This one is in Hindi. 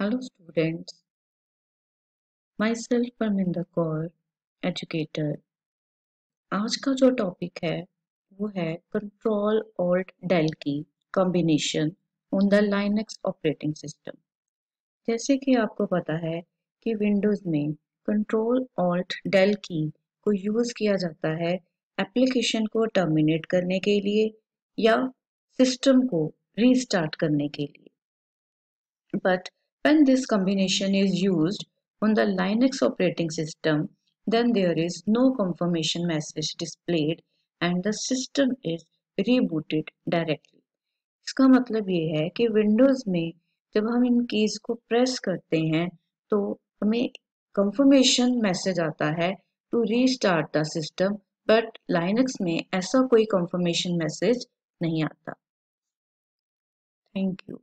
Hello students, myself Paraminder Kaur educator आज का जो टॉपिक है वो है कंट्रोल ऑल्ट डेल की combination on the Linux operating system जैसे कि आपको पता है कि विंडोज़ में कंट्रोल ऑल्ट डेल की को यूज़ किया जाता है एप्लीकेशन को टर्मिनेट करने के लिए या सिस्टम को रीस्टार्ट करने के लिए. But When this combination is used on the Linux operating system, then there is no confirmation message displayed and the system is rebooted directly. इसका मतलब ये है कि विंडोज़ में जब हम इन कीज़ को प्रेस करते हैं तो हमें कंफर्मेशन मैसेज आता है to restart the system but Linux में ऐसा कोई कंफर्मेशन मैसेज नहीं आता थैंक यू